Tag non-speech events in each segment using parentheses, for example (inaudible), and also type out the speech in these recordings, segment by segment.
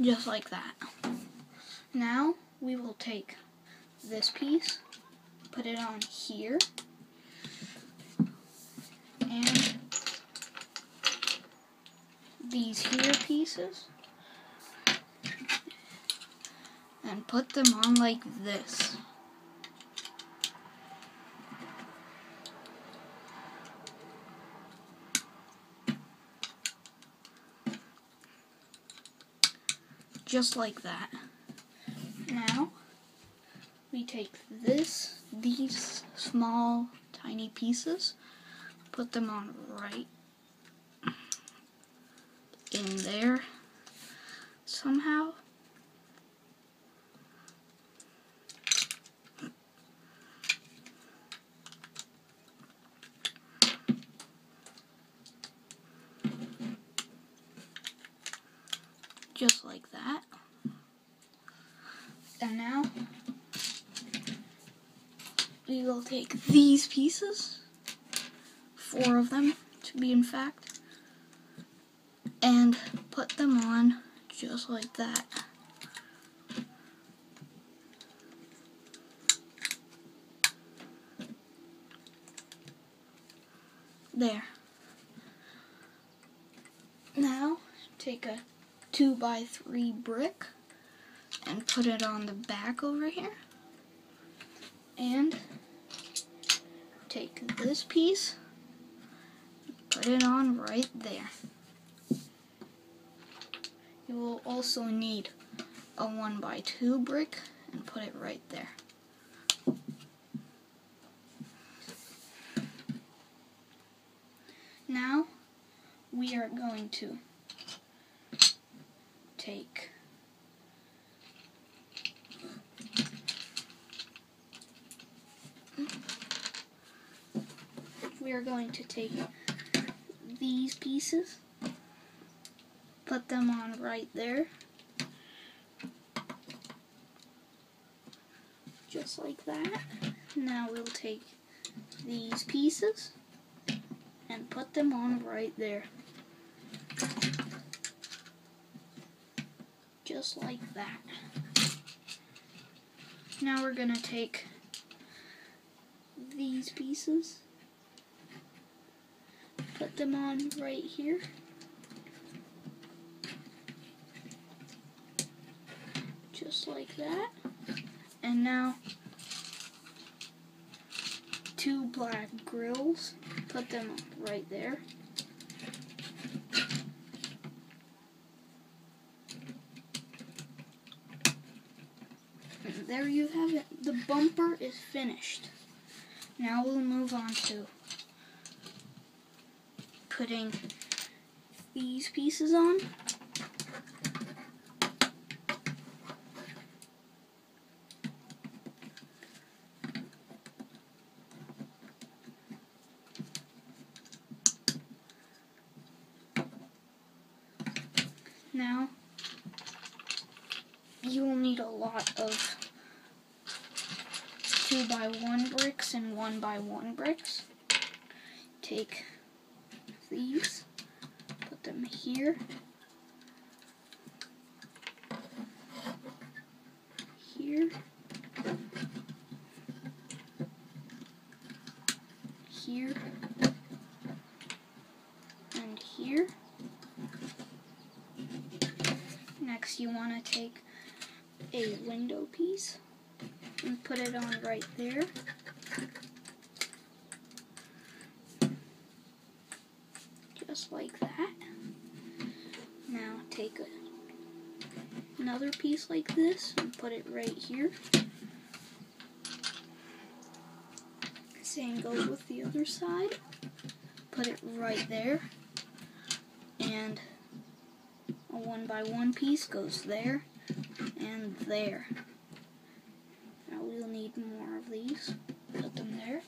Just like that. Now we will take this piece, put it on here, and these here pieces, and put them on like this. Just like that. Now, we take this, these small, tiny pieces, put them on right in there somehow. Just like that. And now we will take these pieces, four of them to be in fact, and put them on just like that. There. Now, take a 2 by 3 brick and put it on the back over here. And take this piece, put it on right there. You will also need a 1 by 2 brick and put it right there. Now we are going to take we are going to take these pieces, put them on right there, just like that. Now we'll take these pieces and put them on right there. Just like that. Now we're going to take these pieces put them on right here. Just like that. And now two black grills, put them right there. There you have it. The bumper is finished. Now we'll move on to putting these pieces on. Now, you will need a lot of 2 by 1 bricks and 1 by 1 bricks. Take these, put them here. Here. Here. And here. Next you want to take a window piece and put it on right there. just like that. Now take a, another piece like this and put it right here. Same goes with the other side. Put it right there. And a one by one piece goes there and there. Uh, now we'll need more of these. Put them there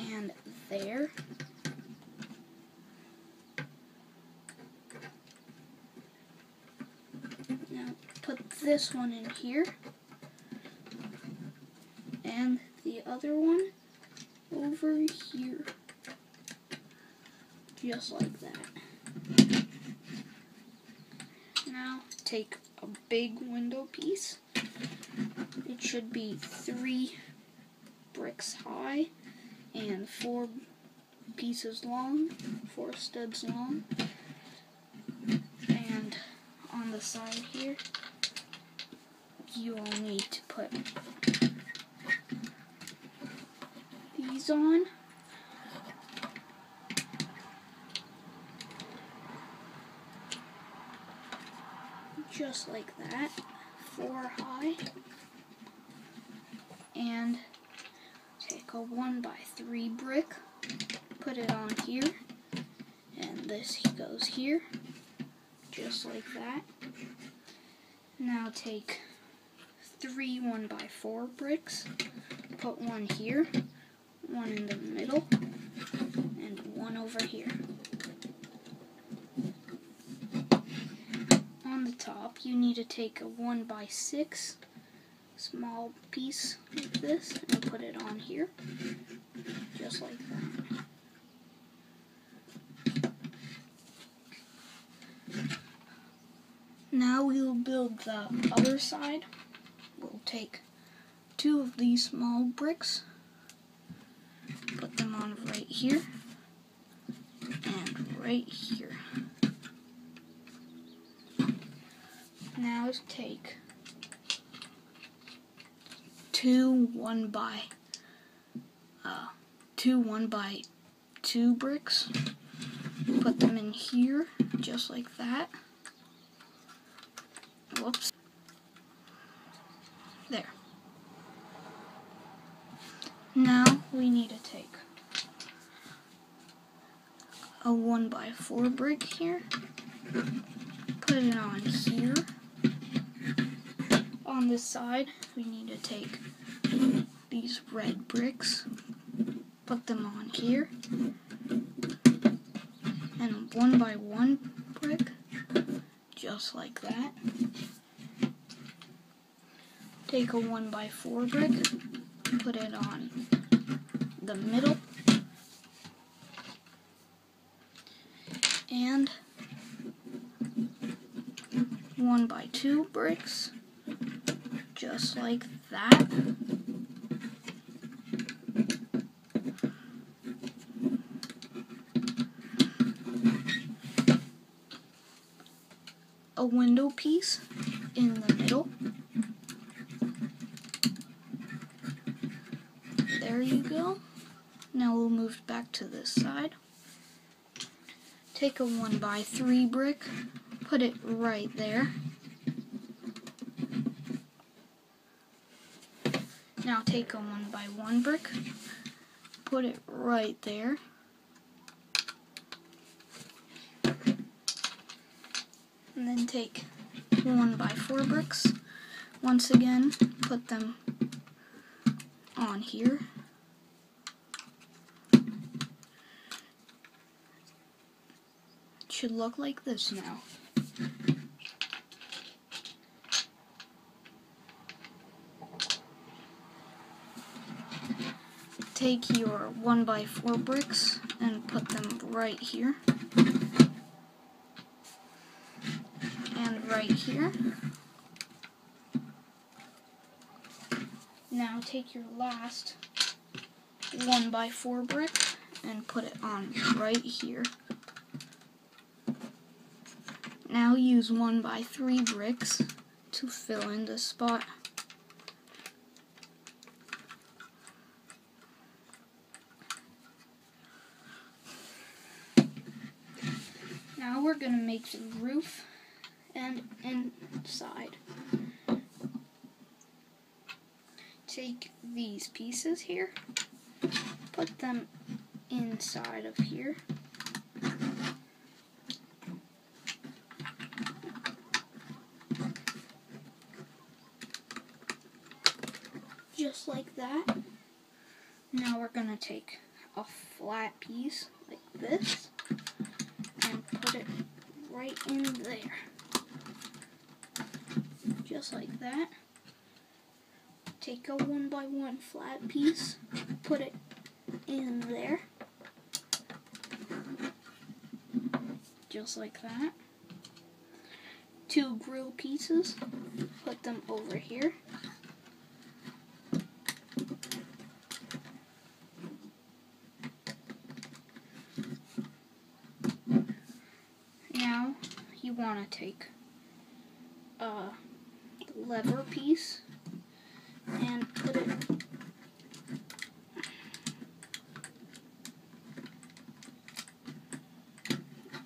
and there Now put this one in here. And the other one over here. Just like that. Now take a big window piece. Should be three bricks high and four pieces long, four studs long. And on the side here, you will need to put these on. Just like that, four high. And take a one by three brick, put it on here, and this goes here, just like that. Now take three one by four bricks, put one here, one in the middle, and one over here. On the top, you need to take a one by six small piece like this and put it on here, just like that. Now we will build the other side. We'll take two of these small bricks, put them on right here, and right here. Now take two one by uh, two one by two bricks. Put them in here, just like that. Whoops. There. Now we need to take a one by four brick here. Put it on here. On this side, we need to take these red bricks, put them on here, and one by one brick, just like that. Take a one by four brick, put it on the middle, and one by two bricks, just like that. A window piece in the middle. There you go. Now we'll move back to this side. Take a one by three brick, put it right there. Now take a one by one brick, put it right there. And then take one by four bricks, once again, put them on here. It should look like this now. Take your one by four bricks and put them right here and right here. Now take your last one by four brick and put it on right here. Now use one by three bricks to fill in the spot. Now we're going to make the roof and inside. Take these pieces here, put them inside of here. Just like that. Now we're going to take a flat piece like this right in there. just like that. Take a one by one flat piece, put it in there, just like that. Two grill pieces, put them over here. Now take a lever piece and put it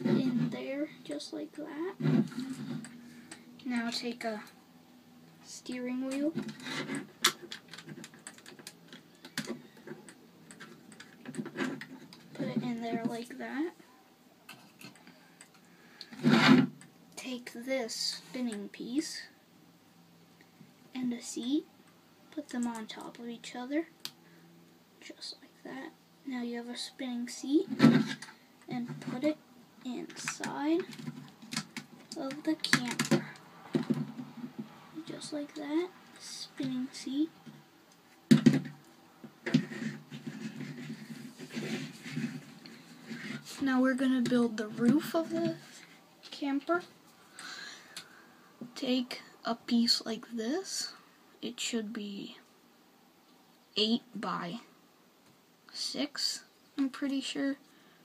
in there just like that. Now take a steering wheel. Put it in there like that. Take this spinning piece and a seat, put them on top of each other, just like that. Now you have a spinning seat and put it inside of the camper. Just like that, spinning seat. Now we're going to build the roof of the camper. Take a piece like this. It should be 8 by 6, I'm pretty sure.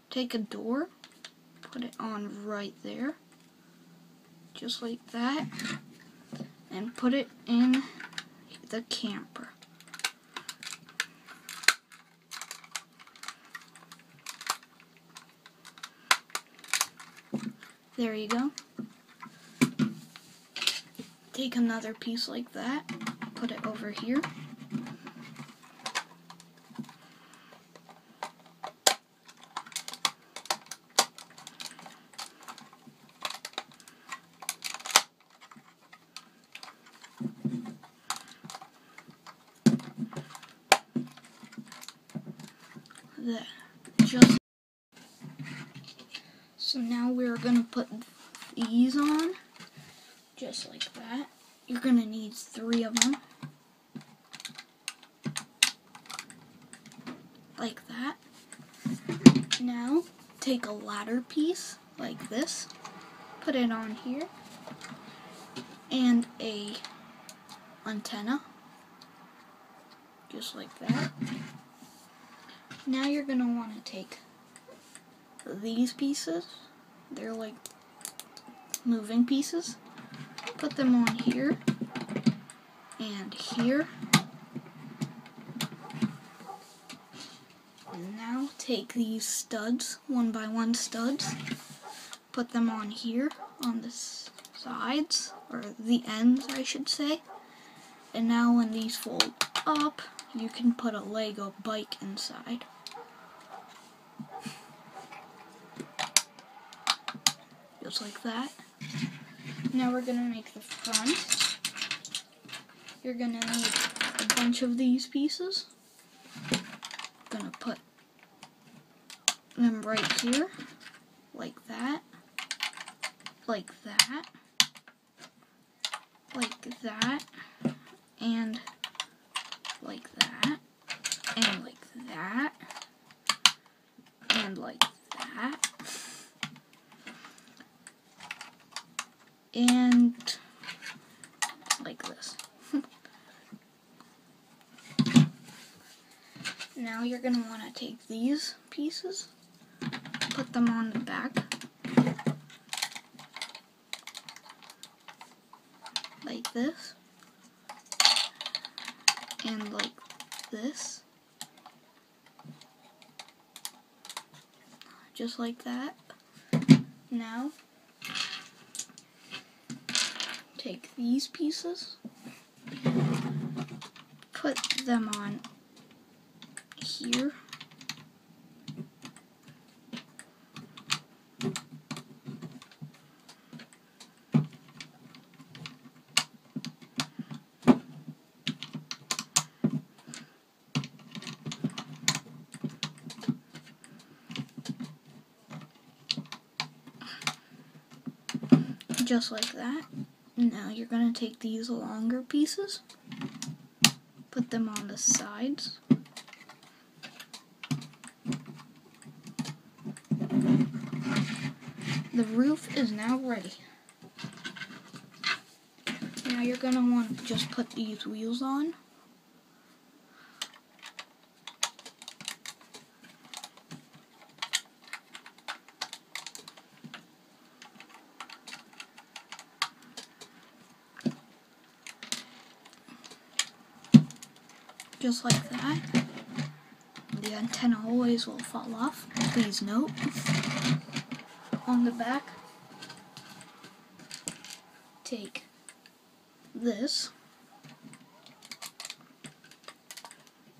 Take a door, put it on right there, just like that, and put it in the camper. There you go. Take another piece like that, put it over here. That just so now we're gonna put these on just like that. You're gonna need three of them. Like that. Now, take a ladder piece like this, put it on here, and a antenna, just like that. Now you're gonna want to take these pieces, they're like moving pieces, put them on here and here. And now take these studs, one by one studs, put them on here on the sides, or the ends I should say. And now when these fold up, you can put a Lego bike inside. Just like that. Now we're gonna make the front. You're gonna need a bunch of these pieces. Gonna put them right here, like that, like that, like that, and like that, and like that, and like that, and like this. (laughs) now you're going to want to take these pieces, them on the back, like this, and like this, just like that. Now, take these pieces, put them on here. Just like that. Now you're going to take these longer pieces, put them on the sides. The roof is now ready. Now you're going to want to just put these wheels on. Just like that. The antenna always will fall off, please note. On the back, take this.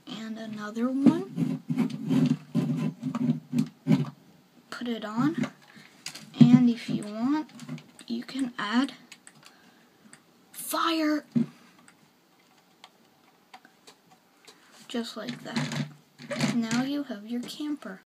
And another one. Put it on. And if you want you can add fire just like that. Now you have your camper